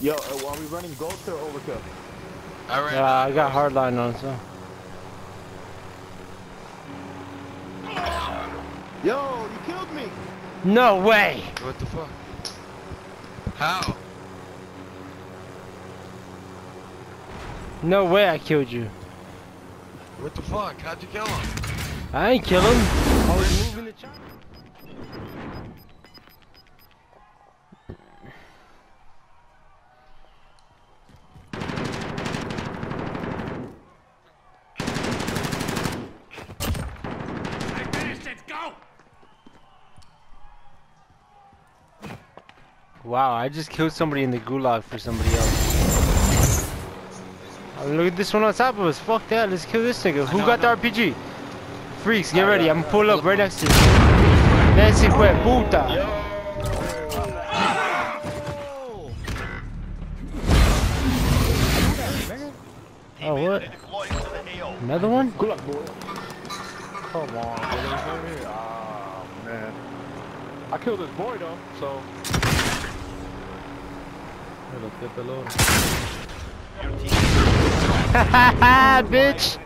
Yo, uh, are we running ghost or overkill? I ran. Yeah, I got hardline on, so. Yo, you killed me! No way! What the fuck? How? No way I killed you. What the fuck? How'd you kill him? I ain't kill him. I was moving the chopper. Wow, I just killed somebody in the gulag for somebody else. Oh, look at this one on top of us. Fuck that. Let's kill this nigga. Who know, got the RPG? Freaks, get ready. I'm gonna pull up right next to you. Nancy fue puta. Oh, what? Another one? Good luck, boy. Come on. Ah, man. I killed this boy, though, so... Haha, bitch!